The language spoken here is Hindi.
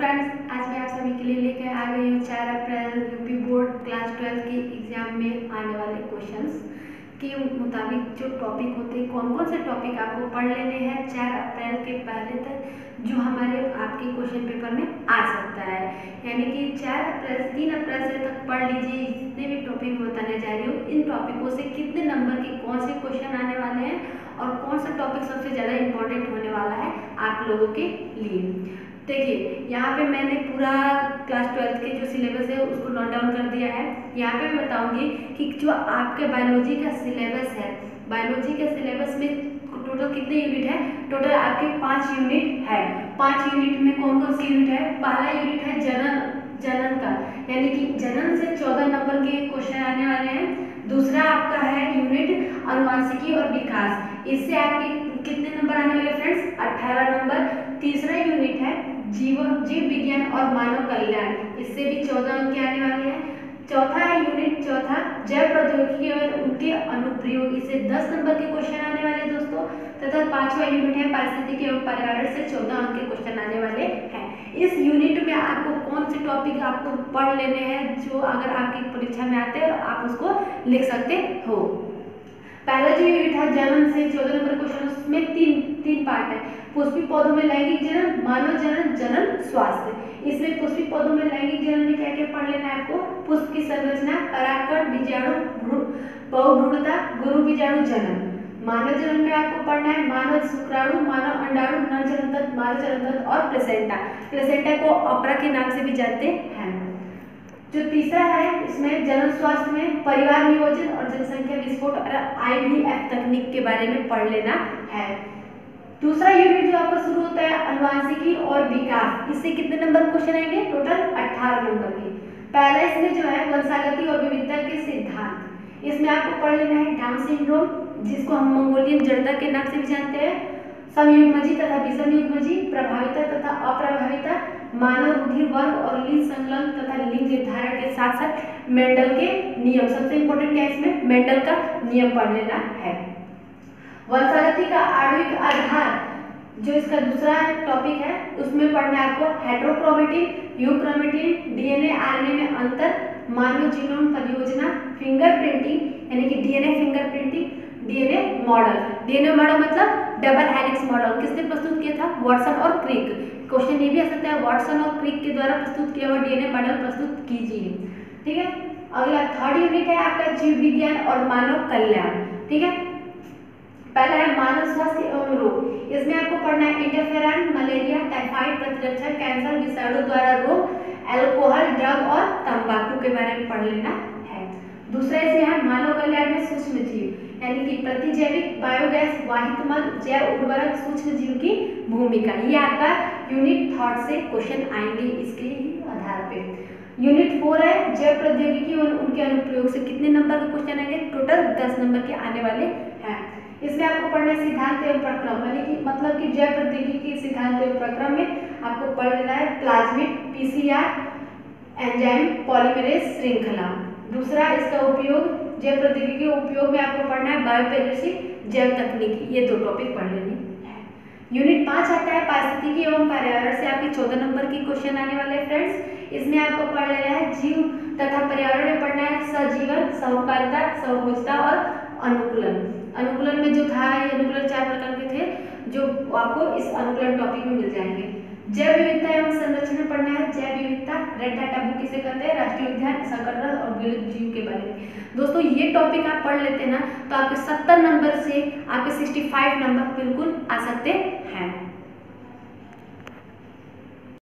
फ्रेंड्स आज मैं आप सभी के लिए लेकर आ गई हूँ चार अप्रैल यूपी बोर्ड क्लास ट्वेल्थ के एग्ज़ाम में आने वाले क्वेश्चंस के मुताबिक जो टॉपिक होते हैं कौन कौन से टॉपिक आपको पढ़ लेने हैं चार अप्रैल के पहले तक, जो हमारे आपके क्वेश्चन पेपर में आ सकता है। यानी कि चार अप्रैल, तीन अप्रैल से तक पढ़ लीजिए, जितने भी टॉपिक बताने जा रही हूँ, इन टॉपिकों से कितने नंबर के कौन से क्वेश्चन आने वाले हैं और कौन सा टॉपिक सबसे ज़्यादा इंपॉर्टेंट होने वाला है आप लोगों के लिए। देखिए, यहाँ पे मैंने पूरा क्लास ट्वेल्थ के जो सिलेबस है, उसको नोट डाउन कर दिया है। यहाँ पे मैं बताऊँगी कि जो आपके बायोलॉजी का सिलेबस है बायोलॉजी के सिलेबस में टोटल कितने यूनिट है? टोटल आपके पाँच यूनिट है। पाँच यूनिट में कौन कौन सी यूनिट है? पहला यूनिट है जनन जनन का। यानी कि जनन से चौदह नंबर के क्वेश्चन आने वाले हैं। दूसरा आपका है यूनिट अनुवांशिकी और विकास। इससे आपके कितने नंबर आने वाले फ्रेंड्स अठारह नंबर। तीसरा यूनिट जीवन, जीव विज्ञान और मानव कल्याण। इससे भी चौदह अंक आने वाले हैं। चौथा है यूनिट चौथा जैव प्रौद्योगिकी और उनके अनुप्रयोग। इससे दस नंबर के क्वेश्चन आने वाले हैं दोस्तों, तथा पांचवा यूनिट है पारिस्थितिकी एवं पर्यावरण। से चौदह अंक के क्वेश्चन आने वाले हैं। इस यूनिट में आपको कौन से टॉपिक आपको पढ़ लेने हैं, जो अगर आपकी परीक्षा में आते हैं, आप उसको लिख सकते हो। पहला जो यूनिट है जनन से चौदह नंबर क्वेश्चन उसमें तीन तीन पार्ट है। पुष्पी पौधों में लैंगिक जनन, मानव जनन जनन, स्वास्थ्य। इसमें पुष्पी पौधों में लैंगिक जनन में क्या क्या पढ़ लेना है आपको? पुष्प की संरचना, परागकण, बीजाणु बहुभ्रूणता गुरु बीजाणु जनन। मानव जनन में आपको पढ़ना है मानव शुक्राणु, मानव अंडाणु, नर जनन तंत्र मानव जनन तंत्र और प्लेसेंटा प्लेसेंटा को अपरा के नाम से भी जानते हैं। जो तीसरा है, इसमें जनन स्वास्थ्य में परिवार नियोजन और जनसंख्या विस्फोट और आईवीएफ तकनीक के बारे में पढ़ लेना है। दूसरा यूनिट जो आपका शुरू होता है अनुवांशिकी और विकास, इससे कितने नंबर क्वेश्चन आएँगे? टोटल 18 नंबर के। पहला इसमें जो है, वंशागति और विविधता के सिद्धांत। इसमें आपको पढ़ लेना है डाउन सिंड्रोम, जिसको हम मंगोलियन जड़ता के नाम से भी जानते हैं। समयुग्मजी तथा विषमयुग्मजी, प्रभाविता तथा अप्रभाविता, मानव रुधिर वर्ग और लिंग संलग्न तथा लिंग निर्धारण के साथ साथ मेंडल के नियम। सबसे इंपॉर्टेंट क्या है इसमें? मेंडल का नियम पढ़ लेना है। वंशागति का आणविक आधार, जो इसका दूसरा टॉपिक है, उसमें पढ़ना आपको हेट्रोक्रोमेटिन यूक्रोमेटिन डीएनए आरएनए में अंतर, मानव जीनोम परियोजना फिंगरप्रिंटिंग यानी कि DNA fingerprinting DNA model DNA model मतलब डबल हेलिक्स मॉडल किसने प्रस्तुत किया था? वॉटसन और क्रिक क्वेश्चन ये भी आ सकता है वॉटसन और क्रिक के द्वारा प्रस्तुत किया हुआ डीएनए मॉडल प्रस्तुत कीजिए। ठीक है? अगला थर्ड यूनिट है आपका जीव विज्ञान और मानव कल्याण। ठीक है? पहला है मानव स्वास्थ्य एवं रोग। इसमें आपको पढ़ना है इंटरफेरन मलेरिया टाइफाइड प्रतिरक्षा कैंसर विषाणु द्वारा रोग एल्कोहल ड्रग और तंबाकू के बारे में पढ़ लेना है। दूसरा इसमें है मानव कल्याण में सूक्ष्म जीव यानी कि प्रतिजैविक बायोगैस वाहितमल जैव उर्वरक सूक्ष्म जीव की भूमिका। ये आपका यूनिट थर्ड से क्वेश्चन आएँगे, इसके आधार पे। यूनिट फोर है जैव प्रौद्योगिकी और उनके अनुप्रयोग से कितने नंबर के क्वेश्चन आएँगे? टोटल दस नंबर के आने वाले हैं। इसमें आपको पढ़ना है सिद्धांत एवं प्रक्रम, यानी कि मतलब कि जैव प्रौद्योगिकी सिद्धांत एवं प्रक्रम में आपको पढ़ लेना है प्लाज्मिड, पीसीआर, एंजाइम, पॉलीमरेज, श्रृंखला। दूसरा, इसका उपयोग जैव प्रौद्योगिकी के उपयोग में आपको पढ़ना है बायोपेरेसी जैव तकनीकी। ये दो टॉपिक पढ़ लेनी है। यूनिट पाँच आता है पारिस्थितिकी एवं पर्यावरण से आपके चौदह नंबर की क्वेश्चन आने वाले फ्रेंड्स इसमें आपको पढ़ लेना है जीव तथा पर्यावरण में पढ़ना है सजीवन, सहकारिता सहभोजता और अनुकूलन। अनुकूलन में जो था, ये अनुकूलन चार प्रकार के थे, जो आपको इस अनुकूलन टॉपिक में मिल जाएँगे। जैव विविधता एवं संरक्षण में पढ़ना है, जैव विविधता रेड डाटा बुक किसे कहते हैं, राष्ट्रीय उद्यान संकटग्रस्त और विलुप्त जीव के बारे में। दोस्तों, ये टॉपिक आप पढ़ लेते हैं ना तो आपके सत्तर नंबर से आपके सिक्सटी फाइव नंबर बिल्कुल आ सकते हैं।